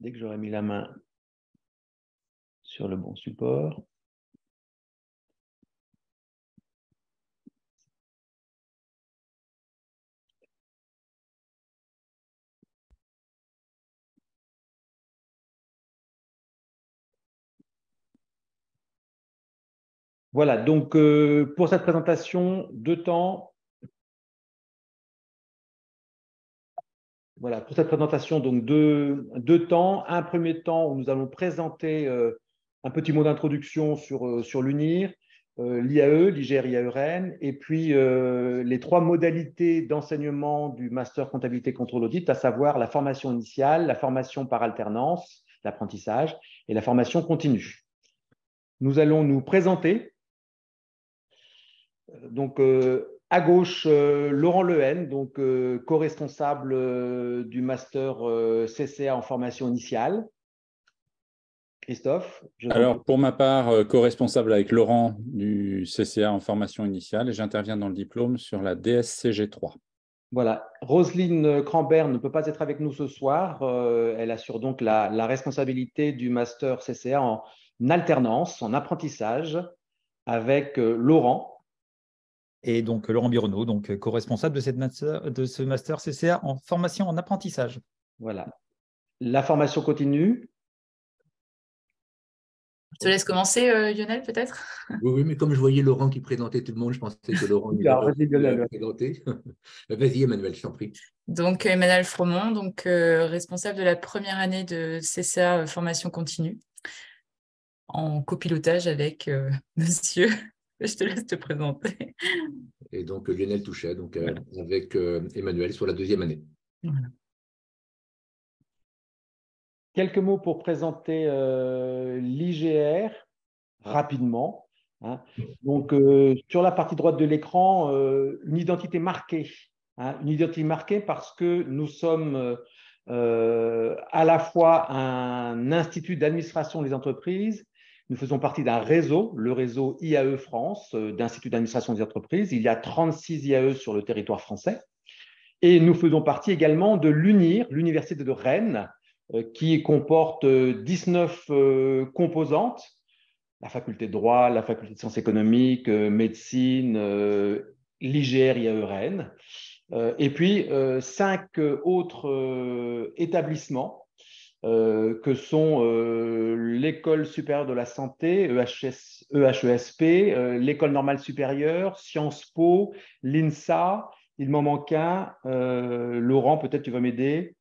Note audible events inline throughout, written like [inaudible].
dès que j'aurai mis la main sur le bon support. Voilà, donc euh, pour cette présentation, deux temps. Voilà, pour cette présentation, donc deux, deux temps. Un premier temps où nous allons présenter euh, un petit mot d'introduction sur, euh, l'UNIR, l'IAE, l'IGR IAERN, et puis les trois modalités d'enseignement du Master Comptabilité Contrôle Audit, à savoir la formation initiale, la formation par alternance, l'apprentissage, et la formation continue. Nous allons nous présenter euh, à gauche, euh, Laurent Lehen, donc euh, co-responsable du master CCA en formation initiale. Christophe Alors, pour ma part, co-responsable avec Laurent du CCA en formation initiale et j'interviens dans le diplôme sur la DSCG3. Voilà. Roselyne Crambert ne peut pas être avec nous ce soir. elle assure donc la, la, responsabilité du master CCA en alternance, en apprentissage, avec Laurent, et donc Laurent Bironneau, donc euh, co-responsable de, cette de ce master CCA en formation en apprentissage. Voilà. La formation continue. Je te laisse commencer, euh, Lionel, peut-être? Oui, oui, mais comme je voyais Laurent qui présentait tout le monde, je pensais que Laurent [laughs] allait présenter. [laughs] Vas-y, Emmanuel, je t'en prie. Donc, Emmanuel Fromont, donc, euh, responsable de la première année de CCA formation continue, en copilotage avec [laughs] monsieur [laughs] je te laisse te présenter. Et donc Lionel Touchet, donc, euh, avec euh, Emmanuel sur la deuxième année. Quelques mots pour présenter euh, l'IGR rapidement. Hein. Donc, sur la partie droite de l'écran, une identité marquée. Hein. une identité marquée parce que nous sommes à la fois un institut d'administration des entreprises nous faisons partie d'un réseau, le réseau IAE France, euh, d'Institut d'administration des entreprises. Il y a 36 IAE sur le territoire français. Et nous faisons partie également de l'UNIR, l'Université de Rennes, euh, qui comporte 19 euh, composantes, la faculté de droit, la faculté de sciences économiques, médecine, l'IGR IAE Rennes, et puis cinq autres établissements euh, que sont euh, l'École supérieure de la santé, EHS, EHESP, euh, l'École normale supérieure, Sciences Po, l'INSA. Il m'en manque un. Laurent, peut-être tu vas m'aider.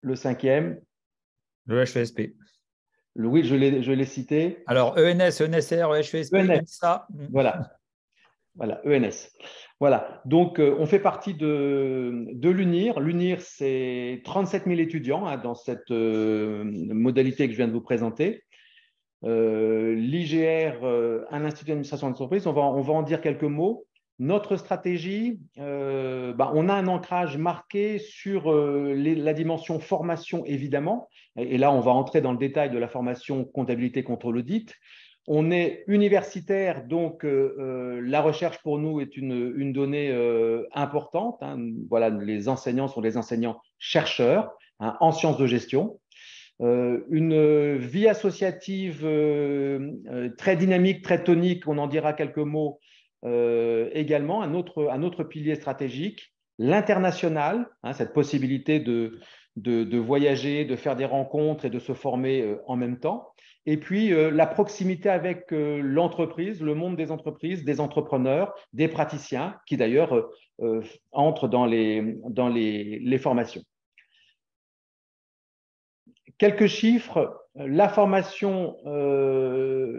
Le cinquième. L'EHESP. Le, oui, je l'ai cité. Alors, ENS, ENSR, EHESP, ENS. Voilà. Voilà, ENS. Voilà, donc euh, on fait partie de, l'UNIR. L'UNIR, c'est 37 000 étudiants hein, dans cette euh, modalité que je viens de vous présenter. Euh, L'IGR, un institut d'administration d'entreprise, on va, on va en dire quelques mots. Notre stratégie, bah, on a un ancrage marqué sur la dimension formation, évidemment. Et, et, là, on va entrer dans le détail de la formation comptabilité contre l'audit. On est universitaire, donc euh, euh, la recherche pour nous est une, donnée euh, importante. Hein. Voilà, les enseignants sont des enseignants chercheurs hein, en sciences de gestion. une vie associative très dynamique, très tonique, on en dira quelques mots également. Un autre, pilier stratégique, l'international, hein, cette possibilité de, de, voyager, de faire des rencontres et de se former en même temps. Et puis, euh, la proximité avec euh, l'entreprise, le monde des entreprises, des entrepreneurs, des praticiens, qui d'ailleurs euh, entrent dans les, formations. Quelques chiffres. La formation,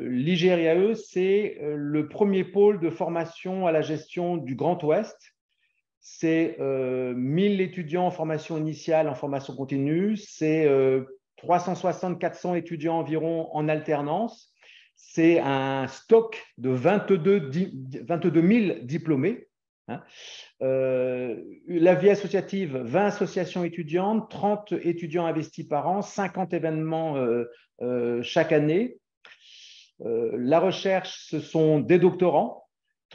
l'IGRIAE, c'est le premier pôle de formation à la gestion du Grand Ouest. C'est 1000 étudiants en formation initiale, en formation continue. C'est 360-400 étudiants environ en alternance. C'est un stock de 22, 000 diplômés. Hein. Euh, la vie associative, 20 associations étudiantes, 30 étudiants investis par an, 50 événements euh, euh, chaque année. la recherche, ce sont des doctorants,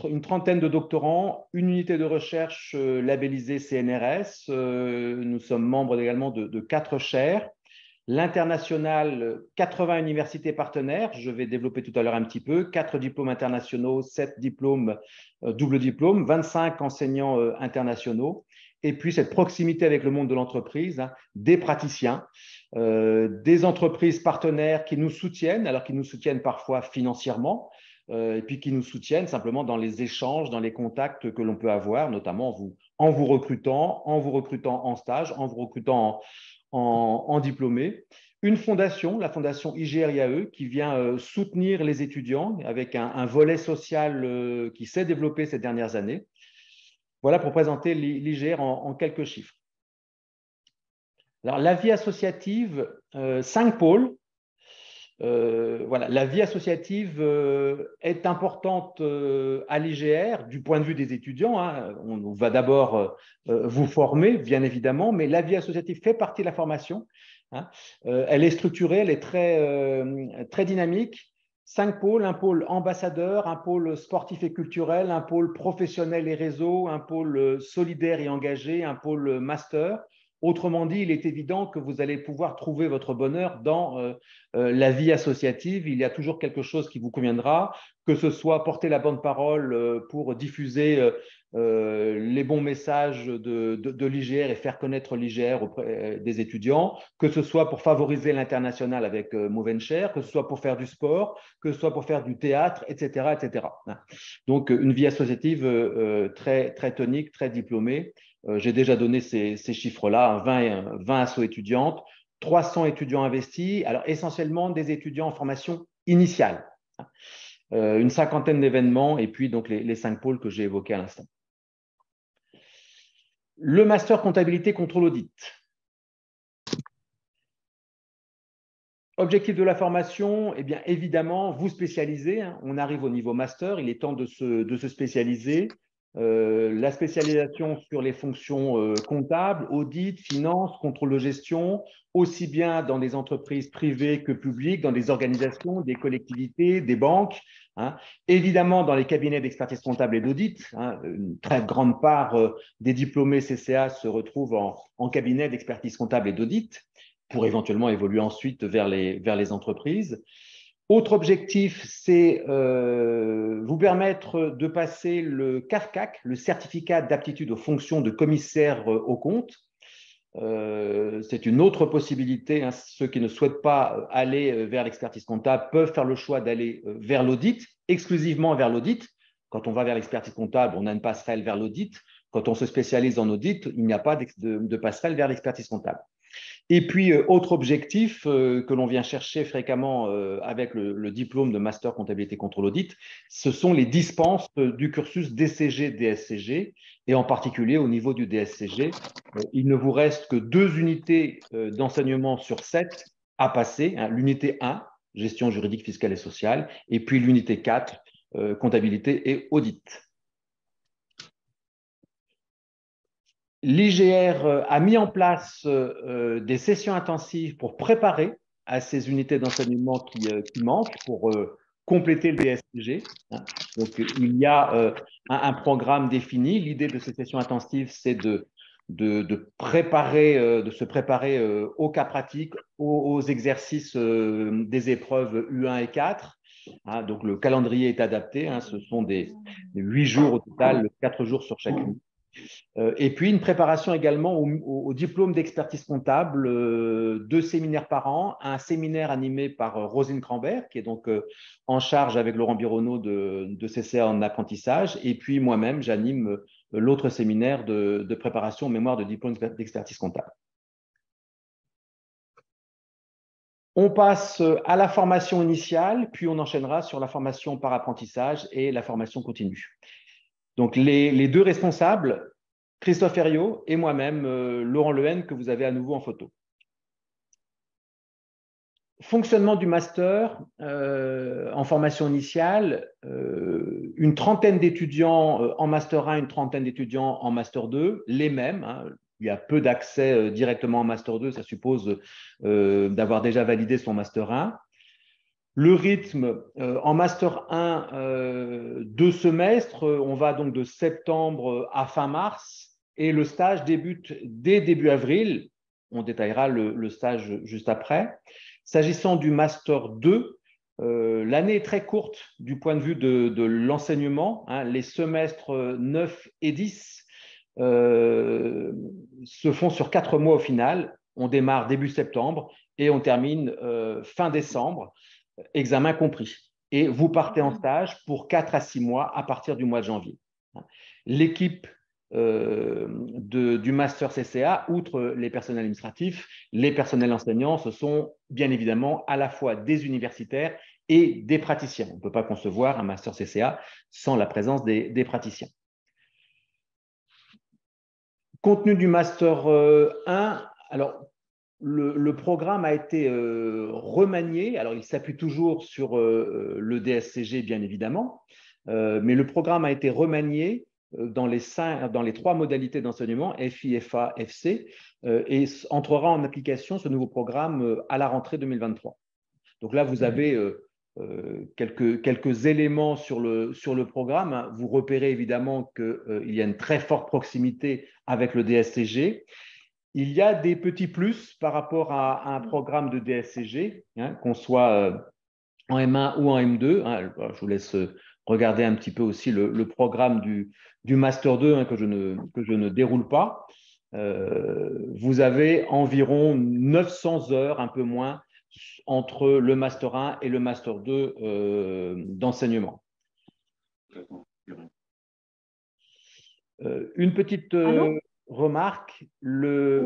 une trentaine de doctorants, une unité de recherche labellisée CNRS. nous sommes membres également de, quatre chaires. L'international, 80 universités partenaires, je vais développer tout à l'heure un petit peu, 4 diplômes internationaux, 7 diplômes, euh, double diplôme, 25 enseignants euh, internationaux, et puis cette proximité avec le monde de l'entreprise, hein, des praticiens, euh, des entreprises partenaires qui nous soutiennent, alors qu'ils nous soutiennent parfois financièrement, et puis qui nous soutiennent simplement dans les échanges, dans les contacts que l'on peut avoir, notamment en vous recrutant, en vous recrutant en stage, en vous recrutant en, diplômés. Une fondation, la fondation IGRIAE, qui vient euh, soutenir les étudiants avec un, volet social euh, qui s'est développé ces dernières années. Voilà pour présenter l'IGR en, quelques chiffres. Alors, la vie associative, euh, cinq pôles. Voilà, la vie associative est importante à l'IGR du point de vue des étudiants. Hein. On, va d'abord vous former, bien évidemment, mais la vie associative fait partie de la formation. Hein. elle est structurée, elle est très dynamique. Cinq pôles, un pôle ambassadeur, un pôle sportif et culturel, un pôle professionnel et réseau, un pôle solidaire et engagé, un pôle master, Autrement dit, il est évident que vous allez pouvoir trouver votre bonheur dans euh, euh, la vie associative. Il y a toujours quelque chose qui vous conviendra, que ce soit porter la bonne parole euh, pour diffuser les bons messages de, l'IGR et faire connaître l'IGR auprès des étudiants, que ce soit pour favoriser l'international avec Movenshare, que ce soit pour faire du sport, que ce soit pour faire du théâtre, etc. etc. Donc, une vie associative très, très tonique, très diplômée j'ai déjà donné ces, chiffres-là, 20, 20 assos étudiantes, 300 étudiants investis, alors essentiellement des étudiants en formation initiale, euh, une cinquantaine d'événements et puis donc les, cinq pôles que j'ai évoqués à l'instant. Le master comptabilité contrôle audit. Objectif de la formation, eh bien évidemment, vous spécialiser. Hein. On arrive au niveau master, il est temps de se spécialiser. Euh, la spécialisation sur les fonctions euh, comptables, audit, finance, contrôle de gestion, aussi bien dans des entreprises privées que publiques, dans des organisations, des collectivités, des banques. Hein. Évidemment, dans les cabinets d'expertise comptable et d'audit, hein, une très grande part euh, des diplômés CCA se retrouvent en, cabinet d'expertise comptable et d'audit pour éventuellement évoluer ensuite vers les entreprises. Autre objectif, c'est euh, vous permettre de passer le CARCAC, le certificat d'aptitude aux fonctions de commissaire euh, au compte. Euh, c'est une autre possibilité. Hein. Ceux qui ne souhaitent pas aller vers l'expertise comptable peuvent faire le choix d'aller vers l'audit, exclusivement vers l'audit. Quand on va vers l'expertise comptable, on a une passerelle vers l'audit. Quand on se spécialise en audit, il n'y a pas de passerelle vers l'expertise comptable. Et puis, euh, autre objectif euh, que l'on vient chercher fréquemment euh, avec le, diplôme de Master Comptabilité Contrôle Audit, ce sont les dispenses du cursus DCG-DSCG, et en particulier au niveau du DSCG. il ne vous reste que deux unités d'enseignement sur sept à passer. Hein. l'unité 1, gestion juridique, fiscale et sociale, et puis l'unité 4, comptabilité et audit. L'IGR euh, a mis en place euh, euh, des sessions intensives pour préparer à ces unités d'enseignement qui, manquent, pour compléter le DSCG. Hein. Donc, il y a un, programme défini. L'idée de ces sessions intensives, c'est de, de, préparer, de se préparer aux cas pratiques, aux, exercices des épreuves U1 et 4. Hein. donc, le calendrier est adapté. Hein. ce sont des, huit jours au total, quatre jours sur chacune. Euh, et puis une préparation également au, diplôme d'expertise comptable, euh, deux séminaires par an, un séminaire animé par euh, Rosine Crambert, qui est donc en charge avec Laurent Bironneau de, de CCA en apprentissage, et puis moi-même, j'anime l'autre séminaire de, de, préparation au mémoire de diplôme d'expertise comptable. On passe à la formation initiale, puis on enchaînera sur la formation par apprentissage et la formation continue. Donc, les, deux responsables, Christophe Herriot et moi-même, euh, Laurent Lehen, que vous avez à nouveau en photo. Fonctionnement du master euh, en formation initiale, euh, une trentaine d'étudiants en master 1, une trentaine d'étudiants en master 2, les mêmes. Hein. il y a peu d'accès directement en master 2, ça suppose d'avoir déjà validé son master 1. Le rythme euh, en master 1, euh, deux semestres, on va donc de septembre à fin mars et le stage débute dès début avril. On détaillera le, stage juste après. S'agissant du Master 2, l'année est très courte du point de vue de, l'enseignement. Hein. les semestres 9 et 10 se font sur quatre mois au final. On démarre début septembre et on termine fin décembre, examen compris et vous partez en stage pour 4 à 6 mois à partir du mois de janvier. L'équipe euh, du master CCA, outre les personnels administratifs, les personnels enseignants, ce sont bien évidemment à la fois des universitaires et des praticiens. On ne peut pas concevoir un master CCA sans la présence des, praticiens. Contenu du master 1, euh, alors le, programme a été euh, remanié. Alors, il s'appuie toujours sur euh, euh, le DSCG, bien évidemment, mais le programme a été remanié dans les, dans les trois modalités d'enseignement, FI, FA, FC, et entrera en application ce nouveau programme à la rentrée 2023. Donc là, vous avez quelques, quelques éléments sur le, sur le programme. Vous repérez évidemment qu'il y a une très forte proximité avec le DSCG. Il y a des petits plus par rapport à, un programme de DSCG, hein, qu'on soit euh, en M1 ou en M2. Hein. je vous laisse regarder un petit peu aussi le, programme du, Master 2 hein, que, je ne, que je ne déroule pas. Euh, vous avez environ 900 heures, un peu moins, entre le Master 1 et le Master 2 euh, d'enseignement. une petite remarque, le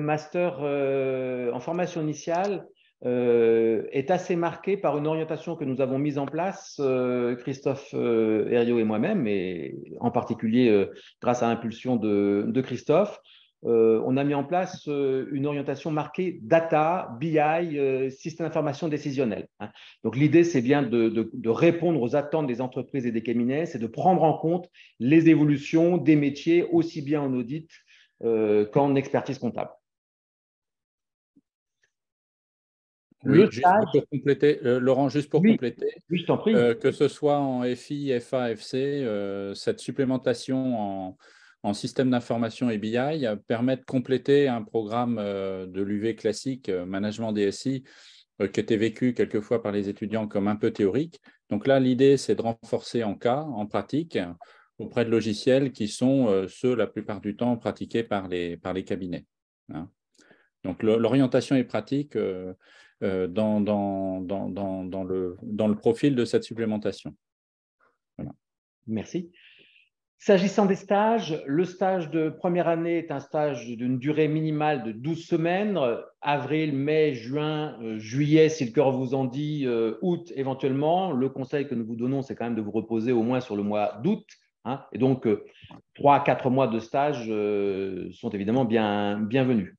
master, euh, en formation initiale euh, est assez marqué par une orientation que nous avons mise en place, euh, Christophe Herriot et moi-même, et en particulier grâce à l'impulsion de, Christophe, euh, on a mis en place euh, une orientation marquée data, BI, euh, système d'information décisionnel. Hein. Donc l'idée, c'est bien de, répondre aux attentes des entreprises et des cabinets, c'est de prendre en compte les évolutions des métiers, aussi bien en audit qu'en expertise comptable. Oui, juste pour compléter, Laurent, juste pour compléter, que ce soit en FI, FA, FC, cette supplémentation en, en système d'information et BI permet de compléter un programme euh, de l'UV classique, euh, management DSI, euh, qui était vécu quelquefois par les étudiants comme un peu théorique. Donc là, l'idée, c'est de renforcer en cas, en pratique, auprès de logiciels qui sont ceux, la plupart du temps, pratiqués par les, par les cabinets. Hein. Donc l'orientation est pratique dans, dans, dans, le, dans le profil de cette supplémentation. Merci. S'agissant des stages, le stage de première année est un stage d'une durée minimale de 12 semaines, avril, mai, juin, euh, juillet, si le cœur vous en dit, euh, août éventuellement. Le conseil que nous vous donnons, c'est quand même de vous reposer au moins sur le mois d'août. Hein. et donc, euh, trois à quatre mois de stage sont évidemment bien, bienvenus.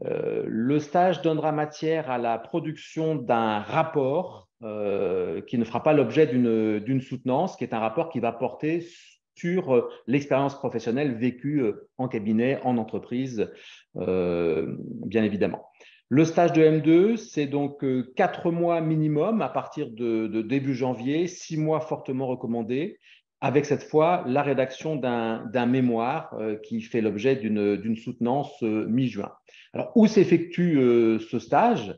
le stage donnera matière à la production d'un rapport qui ne fera pas l'objet d'une soutenance, qui est un rapport qui va porter sur euh, l'expérience professionnelle vécue euh, en cabinet, en entreprise, euh, bien évidemment. Le stage de M2, c'est donc quatre mois minimum à partir de, début janvier, six mois fortement recommandés, avec cette fois la rédaction d'un mémoire qui fait l'objet d'une soutenance mi-juin. Alors, où s'effectue ce stage?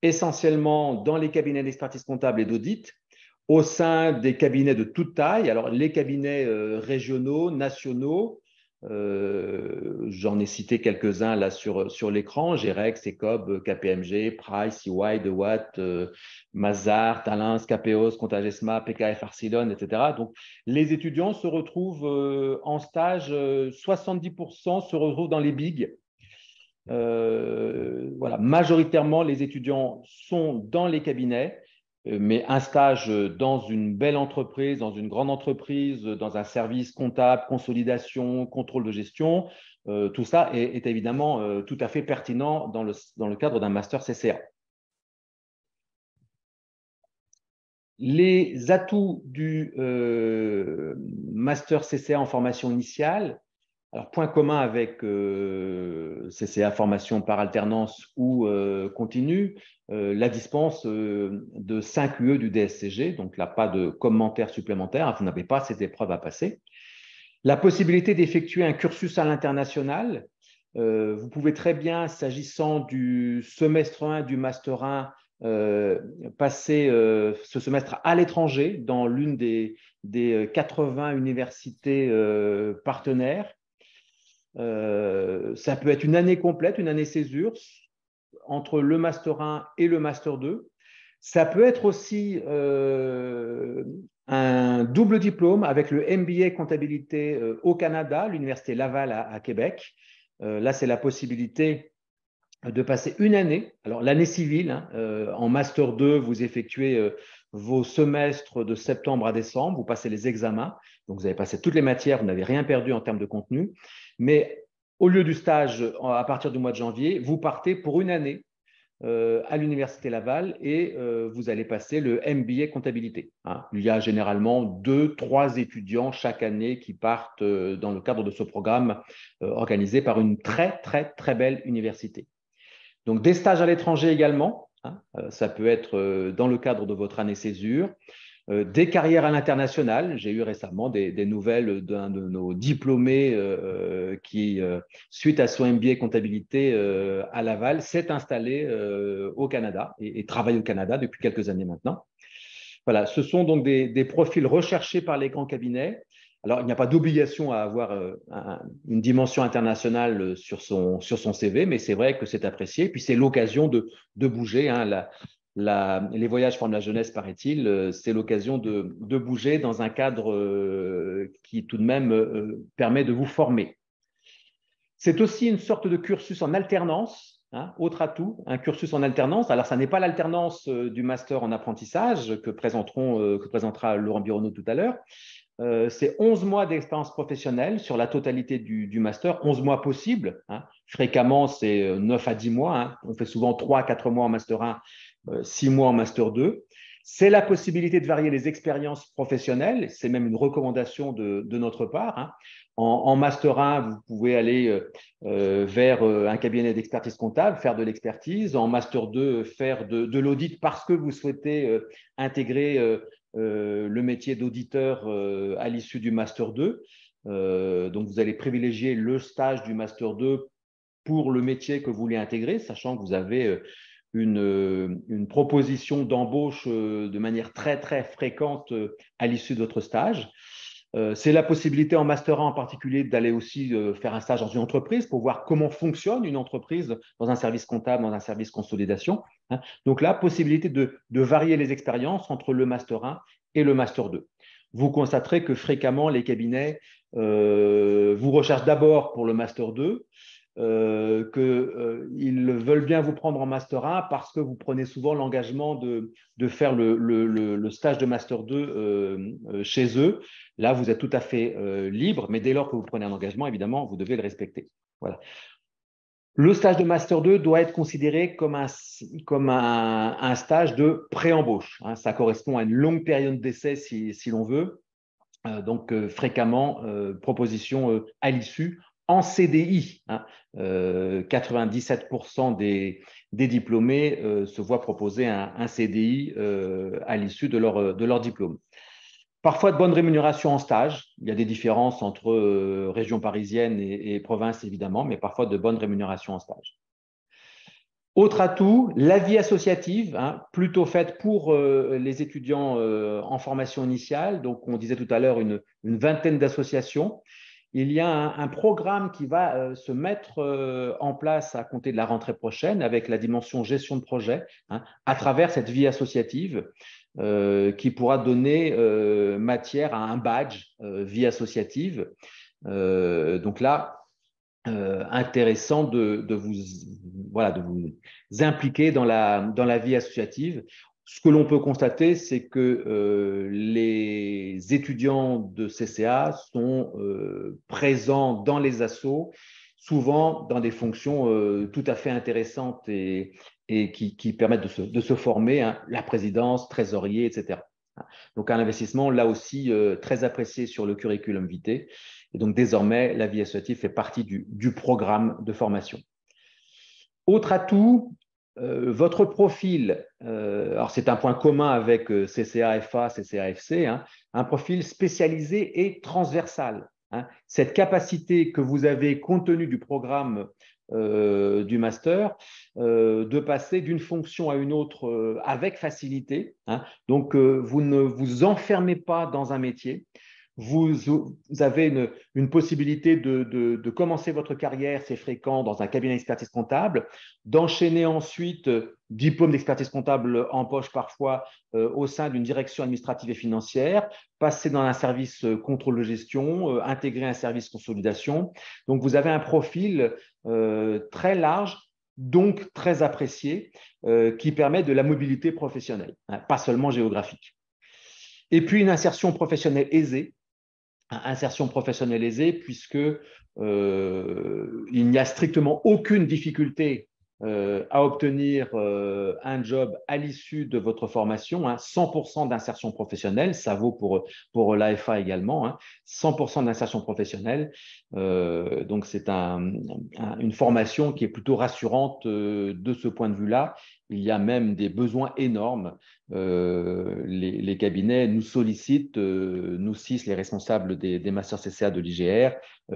Essentiellement dans les cabinets d'expertise comptable et d'audit, au sein des cabinets de toute taille, alors les cabinets euh, régionaux, nationaux, euh, j'en ai cité quelques-uns là sur, l'écran, Gerex, Ecob, KPMG, Price, EY, DeWatt, euh, Mazar, Talins, KPOS, Contagesma, PKF Arcilon, etc. Donc les étudiants se retrouvent en stage, 70% se retrouvent dans les bigs. voilà, majoritairement les étudiants sont dans les cabinets euh, mais un stage dans une belle entreprise, dans une grande entreprise, dans un service comptable, consolidation, contrôle de gestion, euh, tout ça est, évidemment euh, tout à fait pertinent dans le, dans le cadre d'un master CCA. Les atouts du master CCA en formation initiale, alors, point commun avec euh, CCA formation par alternance ou euh, continue, euh, la dispense de 5 UE du DSCG, donc là, pas de commentaires supplémentaires, vous n'avez pas cette épreuve à passer. La possibilité d'effectuer un cursus à l'international. vous pouvez très bien, s'agissant du semestre 1, du master 1, passer ce semestre à l'étranger dans l'une des 80 universités partenaires. Ça peut être une année complète, une année césure, entre le Master 1 et le Master 2. Ça peut être aussi euh, un double diplôme avec le MBA comptabilité euh, au Canada, l'Université Laval à, Québec. Euh, là, c'est la possibilité de passer une année, alors l'année civile, hein, en Master 2, vous effectuez vos semestres de septembre à décembre, vous passez les examens, donc vous avez passé toutes les matières, vous n'avez rien perdu en termes de contenu, mais au lieu du stage à partir du mois de janvier, vous partez pour une année euh, à l'Université Laval et euh, vous allez passer le MBA comptabilité. Hein. Il y a généralement deux, trois étudiants chaque année qui partent euh, dans le cadre de ce programme organisé par une très, très, très belle université. Donc, des stages à l'étranger également. Hein. ça peut être dans le cadre de votre année césure. Euh, des carrières à l'international. J'ai eu récemment des, nouvelles d'un de nos diplômés euh, qui, euh, suite à son MBA comptabilité à Laval, s'est installé au Canada et, travaille au Canada depuis quelques années maintenant. Voilà, ce sont donc des, profils recherchés par les grands cabinets. Alors, il n'y a pas d'obligation à avoir une dimension internationale sur son, sur son CV, mais c'est vrai que c'est apprécié. Puis, c'est l'occasion de, de, bouger. Hein. Les voyages forment la jeunesse, paraît-il. Euh, c'est l'occasion de, bouger dans un cadre euh, qui tout de même euh, permet de vous former. C'est aussi une sorte de cursus en alternance, hein, autre atout, un cursus en alternance. Alors, ça n'est pas l'alternance du master en apprentissage que, présenteront, que présentera Laurent Bironneau tout à l'heure. C'est 11 mois d'expérience professionnelle sur la totalité du, master, 11 mois possibles. Hein. Fréquemment, c'est 9 à 10 mois. Hein. On fait souvent 3 à 4 mois en master 1 euh, six mois en Master 2. C'est la possibilité de varier les expériences professionnelles, c'est même une recommandation de, notre part. Hein. En, Master 1, vous pouvez aller euh, euh, vers un cabinet d'expertise comptable, faire de l'expertise. En Master 2, faire de, l'audit parce que vous souhaitez intégrer le métier d'auditeur à l'issue du Master 2. donc, vous allez privilégier le stage du Master 2 pour le métier que vous voulez intégrer, sachant que vous avez une, proposition d'embauche euh, de manière très, très fréquente euh, à l'issue de votre stage. Euh, c'est la possibilité en Master 1 en particulier d'aller aussi faire un stage dans une entreprise pour voir comment fonctionne une entreprise dans un service comptable, dans un service consolidation. Hein. Donc là, possibilité de, varier les expériences entre le Master 1 et le Master 2. Vous constaterez que fréquemment, les cabinets vous recherchent d'abord pour le Master 2, euh, qu'ils euh, veulent bien vous prendre en Master 1 parce que vous prenez souvent l'engagement de, faire le, stage de Master 2 euh, chez eux. Là, vous êtes tout à fait libre, mais dès lors que vous prenez un engagement, évidemment, vous devez le respecter. Voilà. Le stage de Master 2 doit être considéré comme un, comme un, un stage de pré-embauche. Hein. Ça correspond à une longue période d'essai si, l'on veut. donc, fréquemment, proposition à l'issue en CDI. 97% hein. euh, des, diplômés euh, se voient proposer un, CDI euh, à l'issue de leur, de leur diplôme. Parfois de bonnes rémunérations en stage. Il y a des différences entre région parisienne et, province, évidemment, mais parfois de bonnes rémunérations en stage. Autre atout, la vie associative, hein, plutôt faite pour les étudiants en formation initiale. Donc, on disait tout à l'heure une, vingtaine d'associations il y a un, programme qui va euh, se mettre euh, en place à compter de la rentrée prochaine avec la dimension gestion de projet hein, à travers cette vie associative euh, qui pourra donner matière à un badge vie associative. donc là, intéressant de, vous, voilà, de vous impliquer dans la, dans la vie associative ce que l'on peut constater, c'est que euh, les étudiants de CCA sont euh, présents dans les assos, souvent dans des fonctions euh, tout à fait intéressantes et, qui, permettent de se, former, hein, la présidence, trésorier, etc. Donc un investissement là aussi très apprécié sur le curriculum vitae. Et donc désormais, la vie associative fait partie du programme de formation. Autre atout, euh, votre profil, euh, alors c'est un point commun avec euh, CCAFA, CCAFC, hein, un profil spécialisé et transversal. Hein. Cette capacité que vous avez compte tenu du programme euh, du master, euh, de passer d'une fonction à une autre euh, avec facilité. Hein. Donc, vous ne vous enfermez pas dans un métier. Vous, avez une, possibilité de, commencer votre carrière, c'est fréquent, dans un cabinet d'expertise comptable, d'enchaîner ensuite diplôme d'expertise comptable en poche parfois au sein d'une direction administrative et financière, passer dans un service contrôle de gestion, intégrer un service consolidation. Donc, vous avez un profil euh, très large, donc très apprécié, euh, qui permet de la mobilité professionnelle, hein, pas seulement géographique. Et puis une insertion professionnelle aisée, insertion professionnelle puisque euh, il n'y a strictement aucune difficulté euh, à obtenir euh, un job à l'issue de votre formation, 100% hein, d'insertion professionnelle, ça vaut pour, pour l'AFA également, 100% hein, d'insertion professionnelle. Donc c'est une formation qui est plutôt rassurante de ce point de vue-là. Il y a même des besoins énormes. Les, cabinets nous sollicitent, nous six, les responsables des, masters CCA de l'IGR,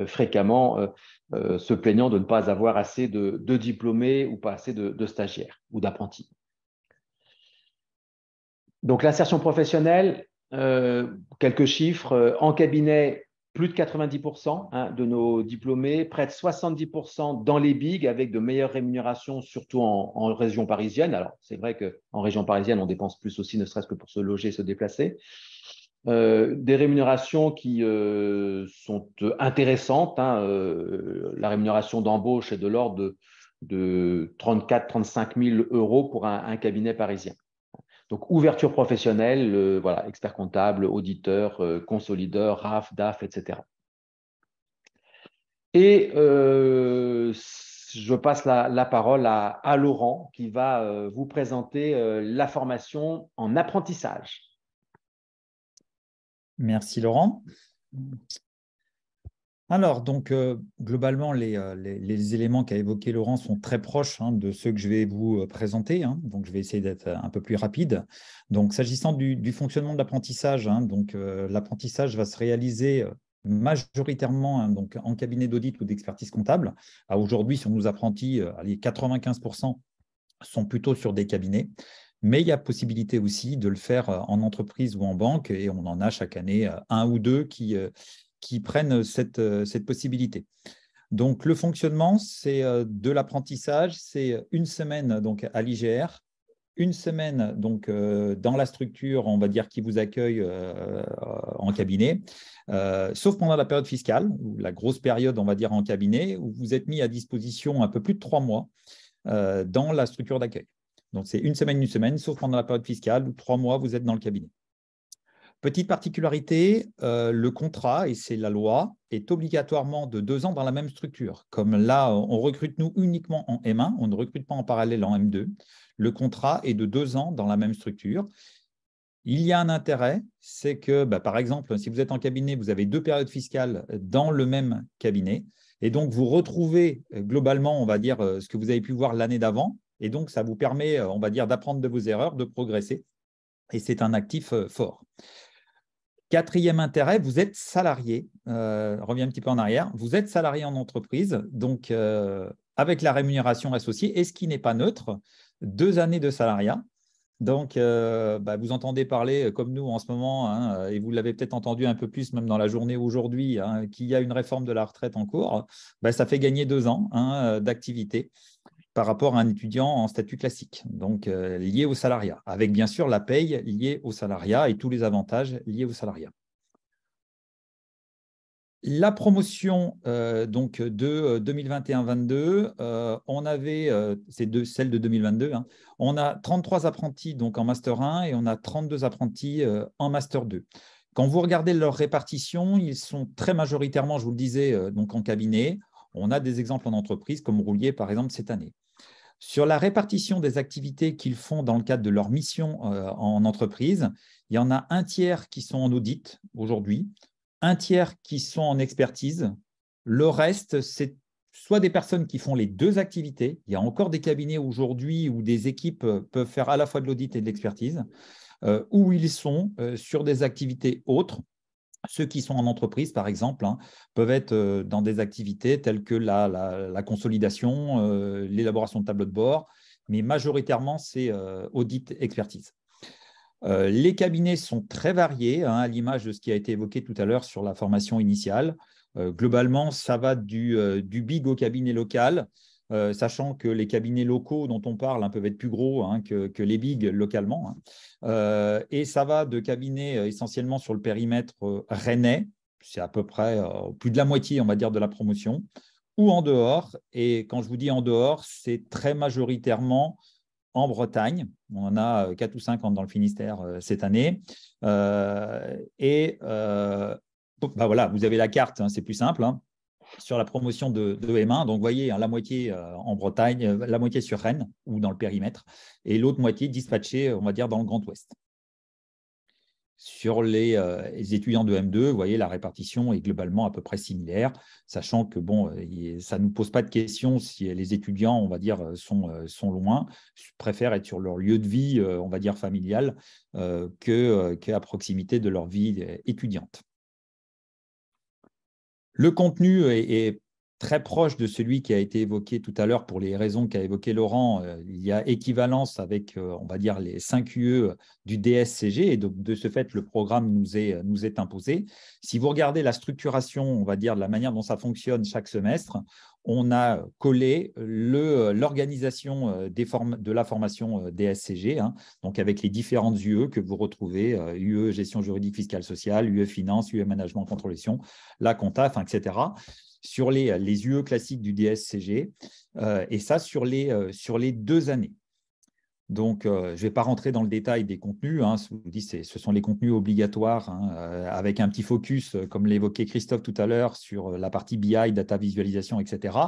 fréquemment euh, se plaignant de ne pas avoir assez de, diplômés ou pas assez de, stagiaires ou d'apprentis. Donc l'insertion professionnelle, euh, quelques chiffres, euh, en cabinet, plus de 90% hein, de nos diplômés, près de 70% dans les bigs avec de meilleures rémunérations, surtout en, région parisienne. Alors c'est vrai qu'en région parisienne, on dépense plus aussi, ne serait-ce que pour se loger, se déplacer. Euh, des rémunérations qui euh, sont intéressantes. Hein, euh, la rémunération d'embauche est de l'ordre de, 34-35 000 euros pour un, cabinet parisien. Donc, ouverture professionnelle, voilà, expert comptable, auditeur, consolideur, RAF, DAF, etc. Et je passe la, parole à, Laurent qui va vous présenter la formation en apprentissage. Merci Laurent. Alors, donc, euh, globalement, euh, les, éléments qu'a évoqué Laurent sont très proches hein, de ceux que je vais vous euh, présenter. Hein. donc, je vais essayer d'être un peu plus rapide. Donc, s'agissant du, fonctionnement de l'apprentissage, hein, donc l'apprentissage va se réaliser majoritairement donc, en cabinet d'audit ou d'expertise comptable. Aujourd'hui, sur nos apprentis, allez, 95% sont plutôt sur des cabinets. Mais il y a possibilité aussi de le faire en entreprise ou en banque, et on en a chaque année un ou deux qui, qui prennent cette, cette possibilité. Donc, le fonctionnement, c'est de l'apprentissage, c'est une semaine donc, à l'IGR, une semaine donc, dans la structure, on va dire, qui vous accueille en cabinet, sauf pendant la période fiscale, ou la grosse période, on va dire, en cabinet, où vous êtes mis à disposition un peu plus de trois mois dans la structure d'accueil. Donc, c'est une semaine, une semaine, sauf pendant la période fiscale où trois mois, vous êtes dans le cabinet. Petite particularité, euh, le contrat, et c'est la loi, est obligatoirement de deux ans dans la même structure. Comme là, on recrute nous uniquement en M1, on ne recrute pas en parallèle en M2. Le contrat est de deux ans dans la même structure. Il y a un intérêt, c'est que, bah, par exemple, si vous êtes en cabinet, vous avez deux périodes fiscales dans le même cabinet. Et donc, vous retrouvez euh, globalement, on va dire, euh, ce que vous avez pu voir l'année d'avant, et donc, ça vous permet, on va dire, d'apprendre de vos erreurs, de progresser. Et c'est un actif fort. Quatrième intérêt, vous êtes salarié. Euh, reviens un petit peu en arrière. Vous êtes salarié en entreprise, donc euh, avec la rémunération associée, et ce qui n'est pas neutre, deux années de salariat. Donc, bah, vous entendez parler, comme nous en ce moment, hein, et vous l'avez peut-être entendu un peu plus même dans la journée aujourd'hui, hein, qu'il y a une réforme de la retraite en cours. Bah, ça fait gagner deux ans hein, d'activité par rapport à un étudiant en statut classique, donc euh, lié au salariat, avec bien sûr la paye liée au salariat et tous les avantages liés au salariat. La promotion euh, donc de 2021-22, euh, on avait, c'est de, celle de 2022, hein, on a 33 apprentis donc en Master 1 et on a 32 apprentis en Master 2. Quand vous regardez leur répartition, ils sont très majoritairement, je vous le disais, donc en cabinet. On a des exemples en entreprise, comme Roulier par exemple cette année. Sur la répartition des activités qu'ils font dans le cadre de leur mission euh, en entreprise, il y en a un tiers qui sont en audit aujourd'hui, un tiers qui sont en expertise. Le reste, c'est soit des personnes qui font les deux activités. Il y a encore des cabinets aujourd'hui où des équipes euh, peuvent faire à la fois de l'audit et de l'expertise, euh, où ils sont sur des activités autres, Ceux qui sont en entreprise, par exemple, hein, peuvent être dans des activités telles que la, consolidation, l'élaboration de tableaux de bord, mais majoritairement, c'est audit expertise. les cabinets sont très variés, hein, à l'image de ce qui a été évoqué tout à l'heure sur la formation initiale. globalement, ça va du big au cabinet local, euh, sachant que les cabinets locaux dont on parle hein, peuvent être plus gros hein, que, les bigs localement. Hein. Euh, et ça va de cabinets euh, essentiellement sur le périmètre rennais, c'est à peu près plus de la moitié, on va dire, de la promotion, ou en dehors. Et quand je vous dis en dehors, c'est très majoritairement en Bretagne. On en a 4 ou 5 dans le Finistère cette année. et bah voilà, vous avez la carte, c'est plus simple sur la promotion de, M1. Donc, vous voyez, hein, la moitié euh, en Bretagne, euh, la moitié sur Rennes ou dans le périmètre, et l'autre moitié dispatchée, on va dire, dans le Grand Ouest. Sur les, euh, étudiants de M2, vous voyez, la répartition est globalement à peu près similaire, sachant que bon, ça ne nous pose pas de question si les étudiants, on va dire, sont, loin. Je préfère être sur leur lieu de vie, on va dire, familial, qu'à proximité de leur vie étudiante. Le contenu est, très proche de celui qui a été évoqué tout à l'heure pour les raisons qu'a évoqué Laurent. Euh, il y a équivalence avec, euh, on va dire, les 5 UE du DSCG et de ce fait, le programme nous est, nous est imposé. Si vous regardez la structuration, on va dire, de la manière dont ça fonctionne chaque semestre, on a collé l'organisation euh, de la formation DSCG, hein, donc avec les différentes UE que vous retrouvez, UE gestion juridique fiscale sociale, UE finance, UE management contrôlation, la compta, etc sur les, UE classiques du DSCG, euh, et ça euh, sur les deux années. Donc, euh, je ne vais pas rentrer dans le détail des contenus. Hein, ce sont les contenus obligatoires hein, avec un petit focus, comme l'évoquait Christophe tout à l'heure, sur la partie BI, data visualisation, etc.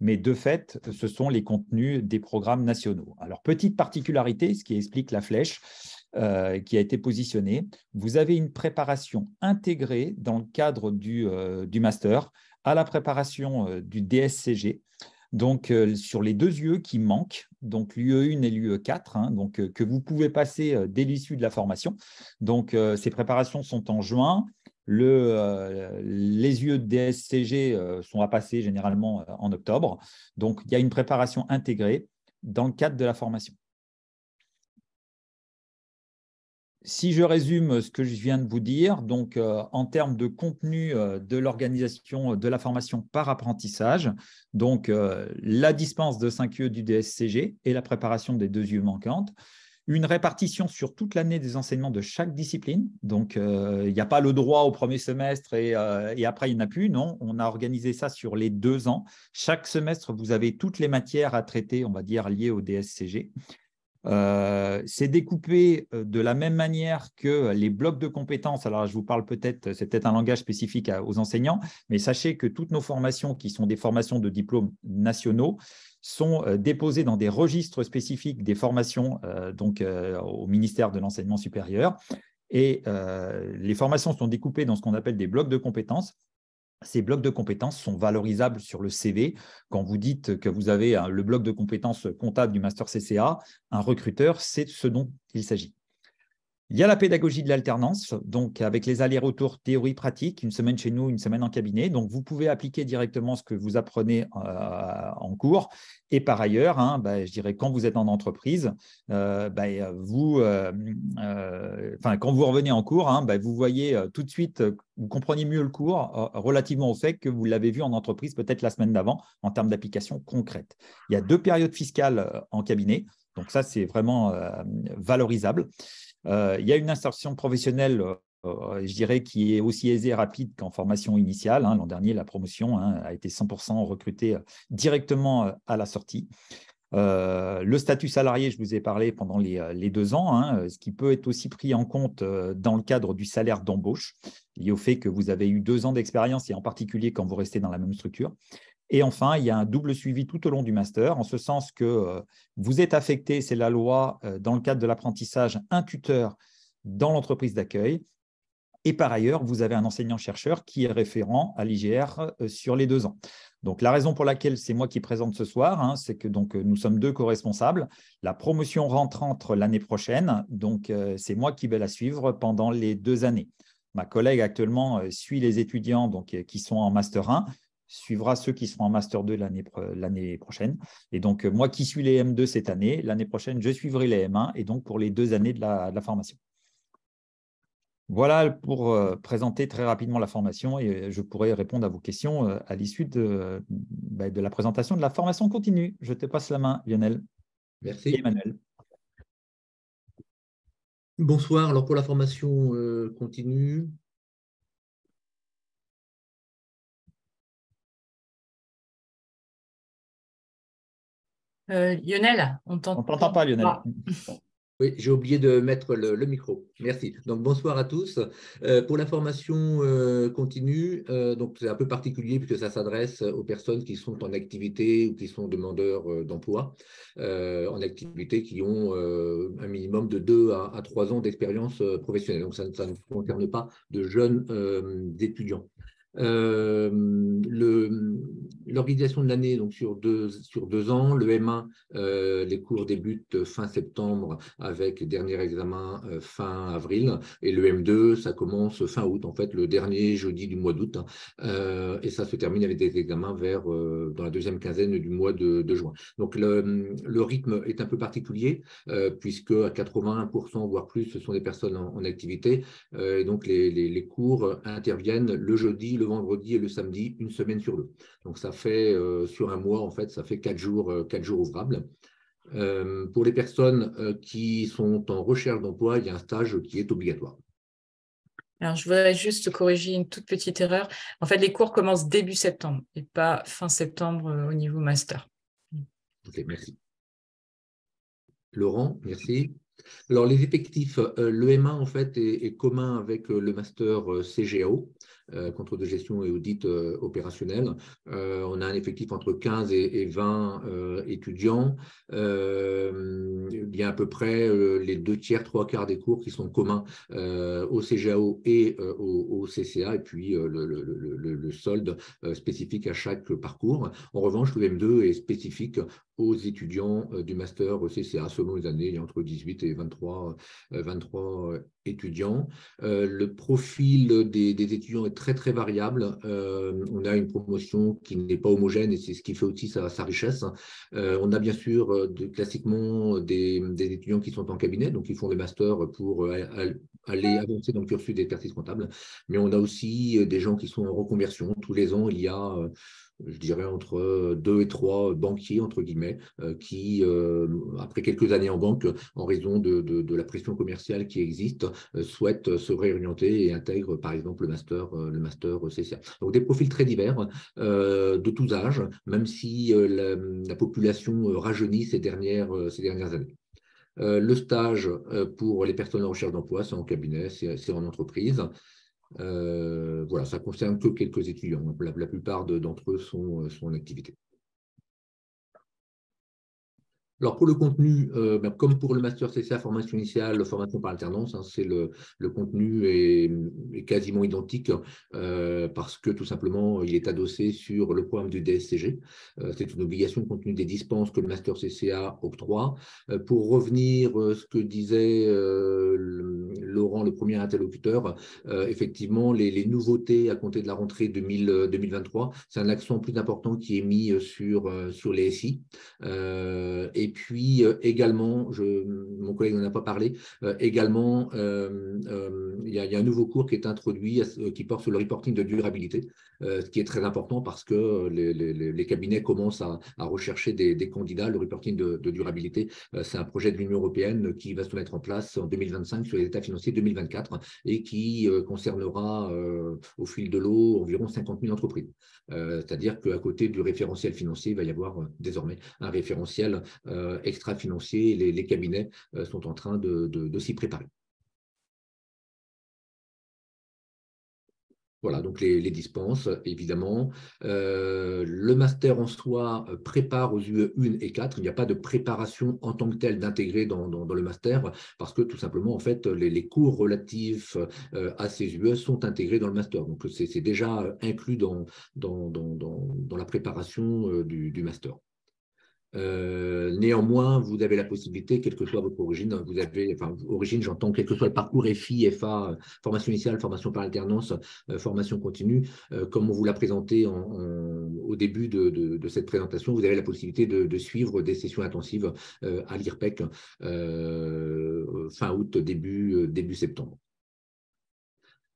Mais de fait, ce sont les contenus des programmes nationaux. Alors, petite particularité, ce qui explique la flèche qui a été positionnée, vous avez une préparation intégrée dans le cadre du, master à la préparation euh, du DSCG. Donc, euh, sur les deux UE qui manquent, donc l'UE1 et l'UE4, hein, donc, euh, que vous pouvez passer dès l'issue de la formation. Donc, ces préparations sont en juin. Le, les UE DSCG sont à passer généralement en octobre. Donc, il y a une préparation intégrée dans le cadre de la formation. Si je résume ce que je viens de vous dire, donc euh, en termes de contenu euh, de l'organisation de la formation par apprentissage, donc euh, la dispense de 5 UE du DSCG et la préparation des deux UE manquantes, une répartition sur toute l'année des enseignements de chaque discipline. Donc, il n'y a pas le droit au premier semestre et, et après, il n'y en a plus. Non, on a organisé ça sur les deux ans. Chaque semestre, vous avez toutes les matières à traiter, on va dire, liées au DSCG. Euh, c'est découpé euh, de la même manière que les blocs de compétences. Alors, je vous parle peut-être, c'est peut-être un langage spécifique aux enseignants, mais sachez que toutes nos formations, qui sont des formations de diplômes nationaux, sont euh, déposées dans des registres spécifiques des formations donc, au ministère de l'enseignement supérieur. Et les formations sont découpées dans ce qu'on appelle des blocs de compétences ces blocs de compétences sont valorisables sur le CV. Quand vous dites que vous avez le bloc de compétences comptable du master CCA, un recruteur, c'est ce dont il s'agit. Il y a la pédagogie de l'alternance, donc avec les allers-retours théorie-pratique, une semaine chez nous, une semaine en cabinet. Donc, vous pouvez appliquer directement ce que vous apprenez euh, en cours. Et par ailleurs, hein, bah, je dirais, quand vous êtes en entreprise, euh, bah, vous, euh, quand vous revenez en cours, hein, bah, vous voyez tout de suite, vous comprenez mieux le cours relativement au fait que vous l'avez vu en entreprise peut-être la semaine d'avant en termes d'application concrète. Il y a deux périodes fiscales en cabinet. Donc ça, c'est vraiment valorisable. Euh, il y a une insertion professionnelle euh, je dirais, qui est aussi aisée et rapide qu'en formation initiale. Hein. L'an dernier, la promotion hein, a été 100% recrutée euh, directement à la sortie. le statut salarié, je vous ai parlé pendant les, deux ans, hein, ce qui peut être aussi pris en compte dans le cadre du salaire d'embauche, lié au fait que vous avez eu deux ans d'expérience et en particulier quand vous restez dans la même structure. Et enfin, il y a un double suivi tout au long du master, en ce sens que euh, vous êtes affecté, c'est la loi, euh, dans le cadre de l'apprentissage, un tuteur dans l'entreprise d'accueil. Et par ailleurs, vous avez un enseignant-chercheur qui est référent à l'IGR euh, sur les deux ans. Donc, la raison pour laquelle c'est moi qui présente ce soir, hein, c'est que donc, nous sommes deux co-responsables. La promotion rentre entre l'année prochaine, donc c'est moi qui vais la suivre pendant les deux années. ma collègue actuellement suit les étudiants qui sont en Master 1, suivra ceux qui seront en Master 2 l'année prochaine. Et donc, moi qui suis les M2 cette année, l'année prochaine, je suivrai les M1 et donc pour les deux années de la formation. Voilà pour euh, présenter très rapidement la formation et euh, je pourrai répondre à vos questions euh, à l'issue bah, de, la présentation de la formation continue. Je te passe la main, Lionel. Merci. Emmanuel. Bonsoir. Alors pour la formation continue, Lionel, on t'entend pas, Lionel. Oui, j'ai oublié de mettre le, micro. Merci. Donc bonsoir à tous. Euh, pour la formation euh, continue, euh, donc c'est un peu particulier puisque ça s'adresse aux personnes qui sont en activité ou qui sont demandeurs d'emploi en activité, qui ont un minimum de 2 à, à 3 ans d'expérience professionnelle. Donc ça, ça, ne concerne pas de jeunes étudiants. Euh, L'organisation de l'année, donc sur deux, sur deux ans, le M1, euh, les cours débutent fin septembre avec dernier examen euh, fin avril, et le M2, ça commence fin août, en fait, le dernier jeudi du mois d'août, hein. euh, et ça se termine avec des examens vers dans la deuxième quinzaine du mois de, juin. Donc le, le, rythme est un peu particulier, puisque à 81%, voire plus, ce sont des personnes en, en activité, et donc les, les, les cours interviennent le jeudi, le le vendredi et le samedi, une semaine sur deux. Donc ça fait euh, sur un mois, en fait, ça fait quatre jours, euh, quatre jours ouvrables. Euh, pour les personnes qui sont en recherche d'emploi, il y a un stage qui est obligatoire. Alors, je voudrais juste corriger une toute petite erreur. En fait, les cours commencent début septembre et pas fin septembre au niveau master. Ok, merci. Laurent, merci. Alors, les effectifs, le M1, en fait, est, est commun avec le master CGAO. Euh, contrôle de gestion et audit euh, opérationnel. Euh, on a un effectif entre 15 et, 20 étudiants. il y a à peu près les deux tiers, trois quarts des cours qui sont communs au CGAO et au, CCA, et puis le, solde spécifique à chaque parcours. En revanche, le M2 est spécifique aux étudiants du master CCA selon les années, il y a entre 18 et 23, 23 étudiants. le profil des, des étudiants est très, très variable. Euh, on a une promotion qui n'est pas homogène et c'est ce qui fait aussi sa, richesse. Euh, on a bien sûr euh, classiquement des, étudiants qui sont en cabinet, donc ils font des masters pour aller avancer dans le cursus d'expertise comptable. Mais on a aussi des gens qui sont en reconversion. Tous les ans, il y a je dirais entre deux et trois banquiers, entre guillemets, euh, qui, euh, après quelques années en banque, en raison de, la pression commerciale qui existe, euh, souhaitent se réorienter et intègrent, par exemple, le master, le master CCA. Donc, des profils très divers, de tous âges, même si la, population rajeunit ces dernières, ces dernières années. Le stage pour les personnes en recherche d'emploi, c'est en cabinet, c'est en entreprise. Euh, voilà, ça concerne que quelques étudiants. La, plupart d'entre eux sont en activité. Alors pour le contenu, euh, ben, comme pour le master CCA formation initiale, formation par alternance, hein, c'est le, contenu est, quasiment identique euh, parce que tout simplement il est adossé sur le programme du DSCG. Euh, c'est une obligation de contenu des dispenses que le master CCA octroie. pour revenir ce que disait Laurent, le premier interlocuteur, effectivement les, nouveautés à compter de la rentrée 2023, c'est un accent plus important qui est mis sur, sur les SI. et puis euh, également, mon collègue n'en a pas parlé, euh, également, euh, il y, a un nouveau cours qui est introduit qui porte sur le reporting de durabilité, ce qui est très important parce que les, cabinets commencent à, rechercher des, candidats. Le reporting de, durabilité, c'est un projet de l'Union européenne qui va se mettre en place en 2025 sur les états financiers 2024 et qui concernera au fil de l'eau environ 50 000 entreprises. C'est-à-dire qu'à côté du référentiel financier, il va y avoir désormais un référentiel euh, extra-financiers, les, cabinets euh, sont en train de, s'y préparer. Voilà, donc les, dispenses, évidemment. Euh, le master en soi prépare aux UE 1 et 4. Il n'y a pas de préparation en tant que telle d'intégrer dans, le master, parce que tout simplement, en fait, les, cours relatifs à ces UE sont intégrés dans le master. Donc, c'est déjà inclus dans, la préparation du master. Euh, néanmoins, vous avez la possibilité, quelle que soit votre origine, vous avez, enfin, origine, j'entends, quel que soit le parcours FI, FA, formation initiale, formation par alternance, euh, formation continue, euh, comme on vous l'a présenté au début de, cette présentation, vous avez la possibilité de, suivre des sessions intensives à l'IRPEC fin août, début, début septembre.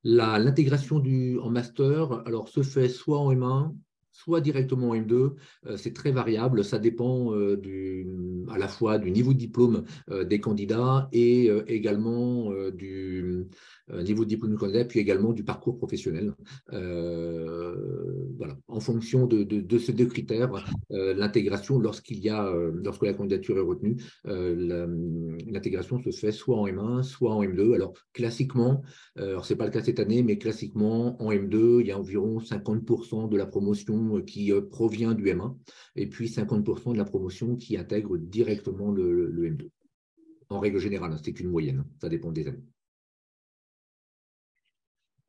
L'intégration en master alors, se fait soit en M1, soit directement en M2. Euh, c'est très variable, ça dépend euh, à la fois du niveau de diplôme euh, des candidats et également du, niveau de diplôme de candidat, puis également du parcours professionnel. Euh, voilà. En fonction de, ces deux critères, euh, l'intégration, lorsqu'il y a, lorsque la candidature est retenue, l'intégration se fait soit en M1, soit en M2. Alors, classiquement, alors ce n'est pas le cas cette année, mais classiquement, en M2, il y a environ 50% de la promotion qui provient du M1, et puis 50% de la promotion qui intègre directement le, le M2. En règle générale, hein, c'est qu'une moyenne, ça dépend des années.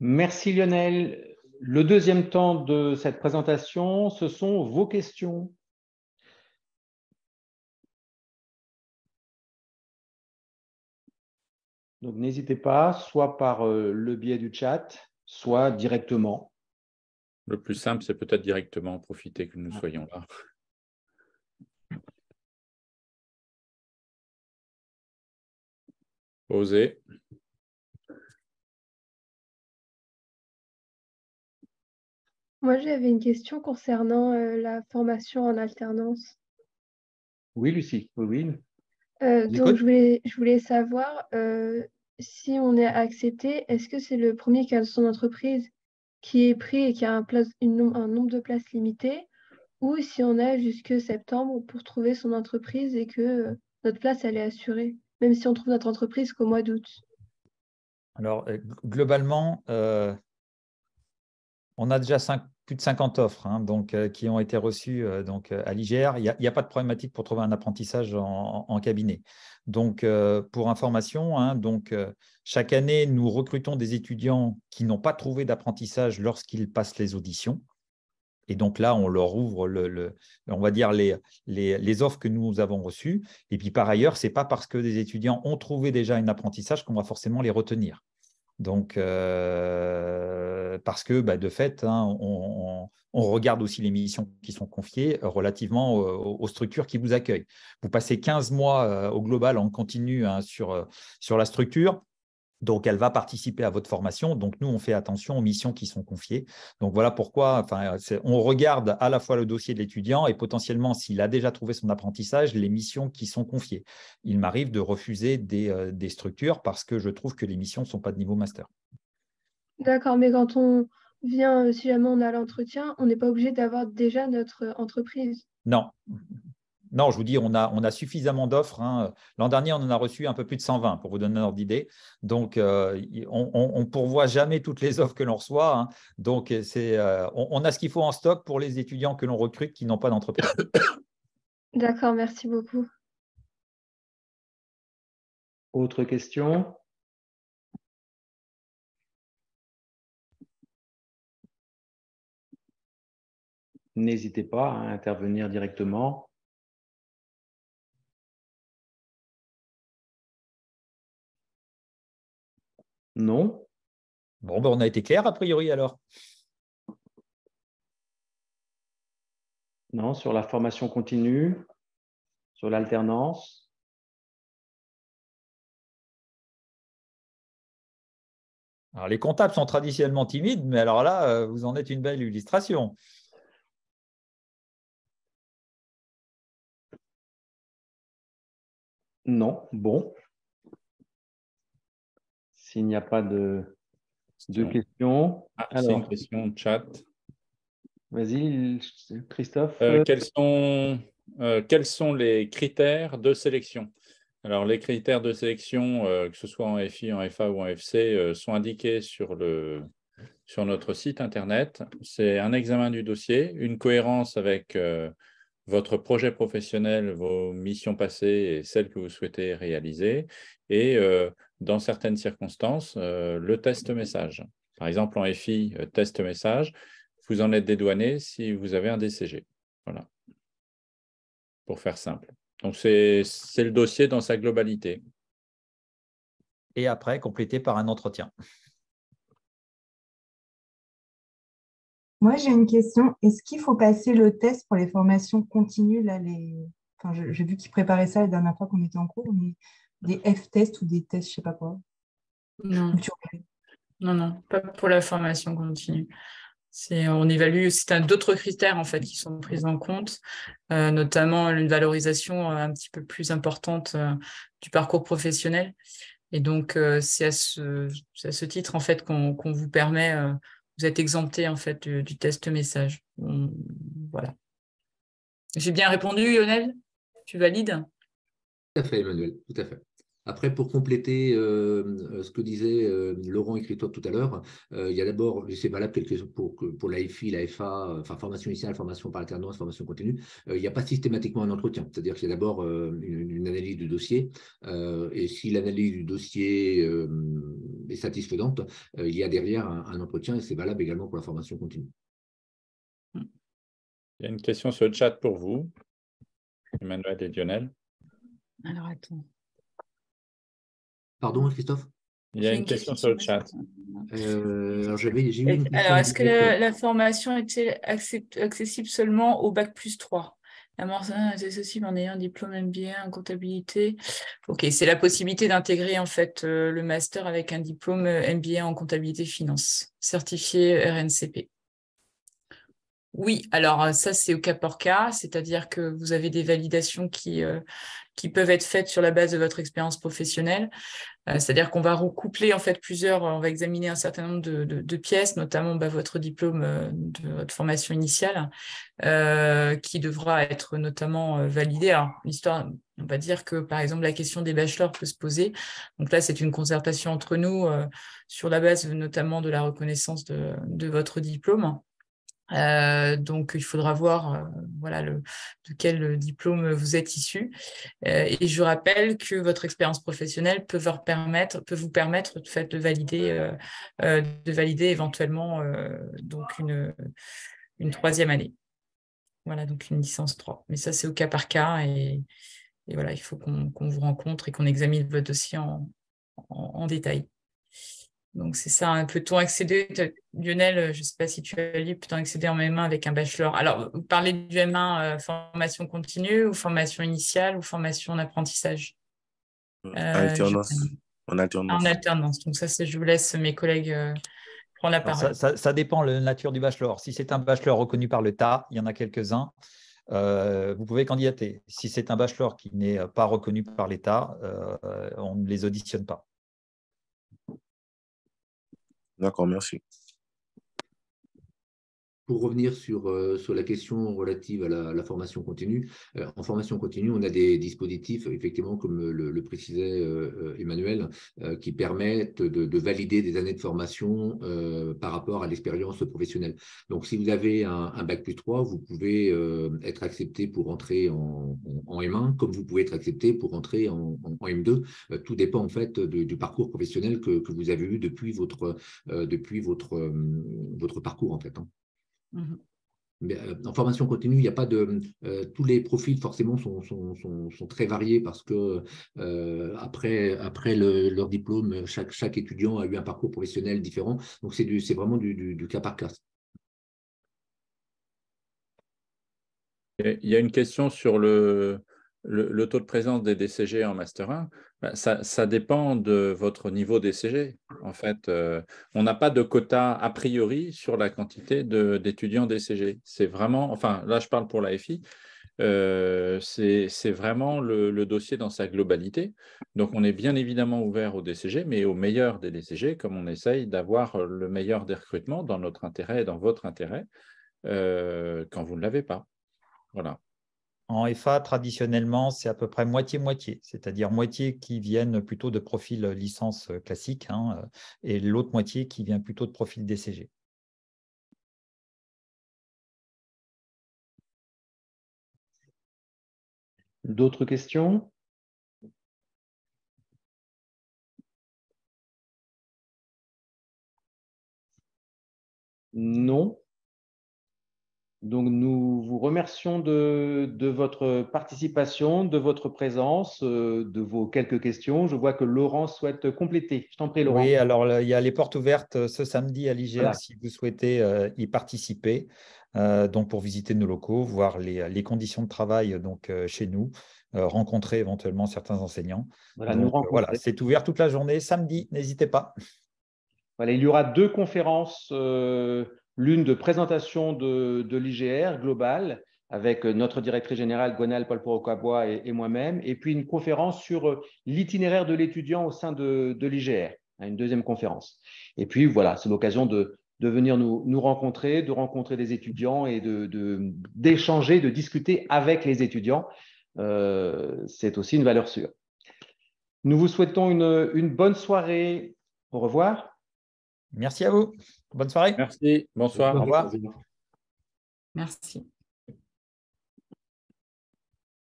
Merci Lionel. Le deuxième temps de cette présentation, ce sont vos questions. Donc n'hésitez pas, soit par euh, le biais du chat, soit directement. Le plus simple, c'est peut-être directement profiter que nous soyons là. Osez. Moi, j'avais une question concernant euh, la formation en alternance. Oui, Lucie, oui, euh, donc, je voulais, savoir euh, si on est accepté, est-ce que c'est le premier qui a son entreprise qui est pris et qui a un, un nombre de places limité, ou si on a jusque septembre pour trouver son entreprise et que notre place, elle est assurée, même si on trouve notre entreprise qu'au mois d'août? Alors, globalement, on a déjà plus de 50 offres hein, donc, euh, qui ont été reçues euh, donc, euh, à l'IGR. Il n'y a, pas de problématique pour trouver un apprentissage en, cabinet. Donc, pour information, hein, donc, chaque année, nous recrutons des étudiants qui n'ont pas trouvé d'apprentissage lorsqu'ils passent les auditions. Et donc là, on leur ouvre, le, on va dire, les, offres que nous avons reçues. Et puis par ailleurs, ce n'est pas parce que des étudiants ont trouvé déjà un apprentissage qu'on va forcément les retenir. Donc, parce que bah, de fait, hein, on, regarde aussi les missions qui sont confiées relativement aux, structures qui vous accueillent. Vous passez 15 mois euh, au global en continu hein, sur, euh, sur la structure. Donc, elle va participer à votre formation. Donc, nous, on fait attention aux missions qui sont confiées. Donc, voilà pourquoi enfin, on regarde à la fois le dossier de l'étudiant et potentiellement, s'il a déjà trouvé son apprentissage, les missions qui sont confiées. Il m'arrive de refuser des, euh, des, structures parce que je trouve que les missions ne sont pas de niveau master. D'accord, mais quand on vient, euh, si jamais on a l'entretien, on n'est pas obligé d'avoir déjà notre entreprise. Non, non, je vous dis, on a, on a suffisamment d'offres. Hein. L'an dernier, on en a reçu un peu plus de 120, pour vous donner un ordre d'idée. Donc, euh, on ne pourvoit jamais toutes les offres que l'on reçoit. Hein. Donc, c'est, euh, on, a ce qu'il faut en stock pour les étudiants que l'on recrute qui n'ont pas d'entreprise. D'accord, merci beaucoup. Autre question? N'hésitez pas à intervenir directement. Non. Bon, ben on a été clair a priori alors. Non, sur la formation continue, sur l'alternance. Alors, les comptables sont traditionnellement timides, mais alors là, euh, vous en êtes une belle illustration. Non, bon. S'il n'y a pas de, questions. Ah, une question chat. Vas-y, Christophe. Euh, quels, sont, euh, quels sont les critères de sélection? Alors, les critères de sélection, euh, que ce soit en FI, en FA ou en FC, sont indiqués sur, le, sur notre site Internet. C'est un examen du dossier, une cohérence avec votre projet professionnel, vos missions passées et celles que vous souhaitez réaliser, et dans certaines circonstances, euh, le test message. Par exemple, en FI, euh, test message, vous en êtes dédouané si vous avez un DCG. Voilà. pour faire simple. Donc, c'est le dossier dans sa globalité. Et après, complété par un entretien. Moi, j'ai une question. Est-ce qu'il faut passer le test pour les formations continues là, les... enfin, J'ai vu qu'ils préparaient ça la dernière fois qu'on était en cours, mais des F-tests ou des tests, je ne sais pas quoi? Non. non, non, pas pour la formation continue. On évalue, c'est d'autres critères en fait qui sont pris en compte, euh, notamment une valorisation euh, un petit peu plus importante euh, du parcours professionnel. Et donc, c'est à ce, à ce titre en fait qu'on vous permet, vous êtes exempté en fait du, test message. voilà. J'ai bien répondu, Lionel? Tu valides? Tout à fait, Emmanuel, tout à fait. Après, pour compléter euh, euh, ce que disait euh, Laurent et Christophe tout à l'heure, il y a d'abord, c'est valable pour, pour la FI, la FA, enfin formation initiale, formation par alternance, formation continue, il n'y a pas systématiquement un entretien. C'est-à-dire qu'il y a d'abord une, analyse du dossier, et si l'analyse du dossier est satisfaisante, il y a derrière un, entretien, et c'est valable également pour la formation continue. Il y a une question sur le chat pour vous, Emmanuel et Lionel. Alors, attends. Pardon, Christophe? Il y a une, question, sur le chat. Euh, alors, est-ce que la, formation est accessible seulement au Bac plus 3 La formation est accessible en ayant un diplôme MBA en comptabilité. Ok, c'est la possibilité d'intégrer en fait euh, le master avec un diplôme euh, MBA en comptabilité finance, certifié RNCP. Oui, alors ça c'est au cas par cas, c'est-à-dire que vous avez des validations qui, qui peuvent être faites sur la base de votre expérience professionnelle. Euh, c'est-à-dire qu'on va recoupler en fait plusieurs, on va examiner un certain nombre de, pièces, notamment bah, votre diplôme euh, de formation initiale, euh, qui devra être notamment validé. Alors, l'histoire, on va dire que par exemple la question des bachelors peut se poser. Donc là, c'est une concertation entre nous sur la base notamment de la reconnaissance de votre diplôme. Euh, donc, il faudra voir euh, voilà, le, de quel diplôme vous êtes issu. Euh, et je rappelle que votre expérience professionnelle peut vous permettre, peut vous permettre de, fait, de, valider, de valider éventuellement donc une, une troisième année. Voilà, donc une licence 3. Mais ça, c'est au cas par cas. Et, voilà, il faut qu'on vous rencontre et qu'on examine votre dossier en, en détail. Donc, c'est ça. Peut-on accéder, Lionel, je ne sais pas si tu as lu, peut-on accéder en M1 avec un bachelor Alors, vous parlez du M1 euh, formation continue ou formation initiale ou formation en apprentissage? Euh, alternance. En alternance. En alternance. Donc, ça, je vous laisse mes collègues euh, prendre la parole. Ça, dépend de la nature du bachelor. Si c'est un bachelor reconnu par l'État, il y en a quelques-uns. vous pouvez candidater. Si c'est un bachelor qui n'est pas reconnu par l'État, on ne les auditionne pas. D'accord, merci pour revenir sur, euh, sur la question relative à la, formation continue, euh, en formation continue, on a des dispositifs, effectivement, comme le, précisait euh, Emmanuel, qui permettent de, valider des années de formation par rapport à l'expérience professionnelle. Donc, si vous avez un, bac plus 3, vous pouvez être accepté pour entrer en, M1, comme vous pouvez être accepté pour entrer en, M2. tout dépend, en fait, du parcours professionnel que, vous avez eu depuis votre, depuis votre, votre parcours, en fait. Hein. Mmh Mais, euh, en formation continue, il n'y a pas de. Euh, tous les profils, forcément, sont, sont, sont, très variés parce que euh, après, après leur diplôme, chaque, chaque étudiant a eu un parcours professionnel différent. Donc, c'est vraiment du, du, cas par cas. Il y a une question sur le, le, taux de présence des DCG en Master 1, ben, ça, dépend de votre niveau DCG. En fait, euh, on n'a pas de quota a priori sur la quantité d'étudiants DCG. C'est vraiment, enfin là je parle pour la FI, euh, c'est vraiment le, dossier dans sa globalité. Donc on est bien évidemment ouvert au DCG, mais au meilleur des DCG, comme on essaye d'avoir le meilleur des recrutements dans notre intérêt et dans votre intérêt, euh, quand vous ne l'avez pas. Voilà. En FA, traditionnellement, c'est à peu près moitié-moitié, c'est-à-dire moitié qui viennent plutôt de profil licence classique hein, et l'autre moitié qui vient plutôt de profil DCG. D'autres questions? Non Donc, nous vous remercions de, votre participation, de votre présence, euh, de vos quelques questions. Je vois que Laurent souhaite compléter. Je t'en prie, Laurent. Oui, alors il y a les portes ouvertes euh, ce samedi à l'IGR si vous souhaitez euh, y participer. donc, pour visiter nos locaux, voir les, conditions de travail donc, chez nous, rencontrer éventuellement certains enseignants. Voilà, voilà c'est ouvert toute la journée, samedi, n'hésitez pas. Voilà, il y aura deux conférences l'une de présentation de, l'IGR global avec notre directrice générale Gonal Paul Porocabois et, moi-même, et puis une conférence sur euh, l'itinéraire de l'étudiant au sein de, l'IGR, hein, une deuxième conférence. Et puis voilà, c'est l'occasion de, venir nous, rencontrer, de rencontrer des étudiants et d'échanger, de, discuter avec les étudiants. Euh, c'est aussi une valeur sûre. Nous vous souhaitons une bonne soirée. Au revoir. Merci à vous. Bonne soirée. Merci. Bonsoir. Au revoir. Merci.